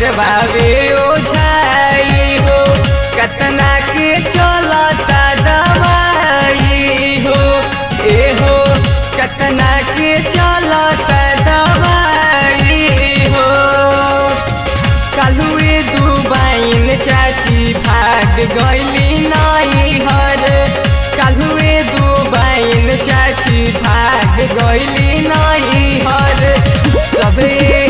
बावे ओझाई हो, कतना के चलता दवाई हो। ए हो, कतना के चलता दवाई हो। कलुए दुबाइन चाची भाग गईली नाई हर। कलुए दुबाइन चाची भाग गईली नाई हर। सबे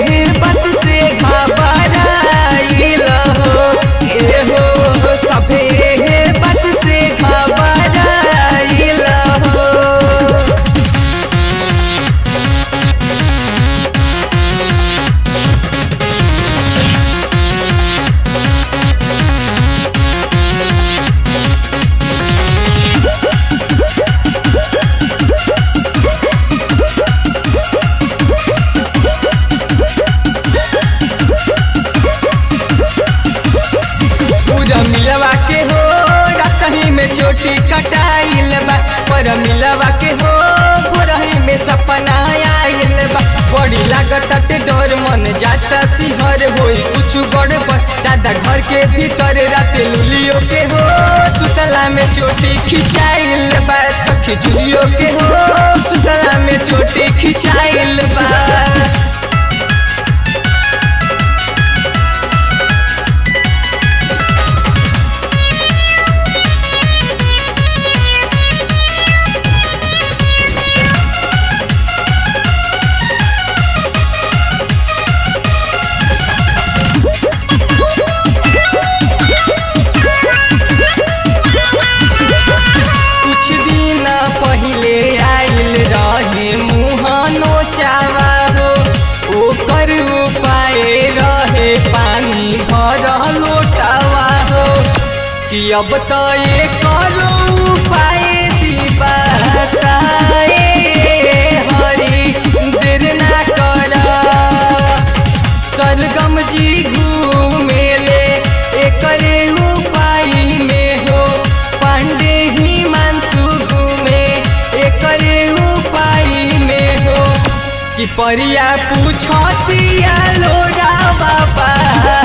में चोटी कटाइल बा, पर मिलवा के हो भोरही में सपना आइल बा। बड़ी लागत डर मन जाता सिहर होई, कुछ गड़बड़ दादा घर के भीतर रात लुलियो के हो। सुतला में चोटी खिंचाइल बा, सखी जुलियो के हो। सुतला में चोटी खिंचाइल बा। लोटावा हो। कि अब तो करो उपाय दिबाताए हरी देर ना कर। सरगम जी घूमेले एकरे उपाय में हो। पांडे ही मानसू घूमे, एकरे उपाय में हो। कि परिया पूछतिया लोरा बाबा।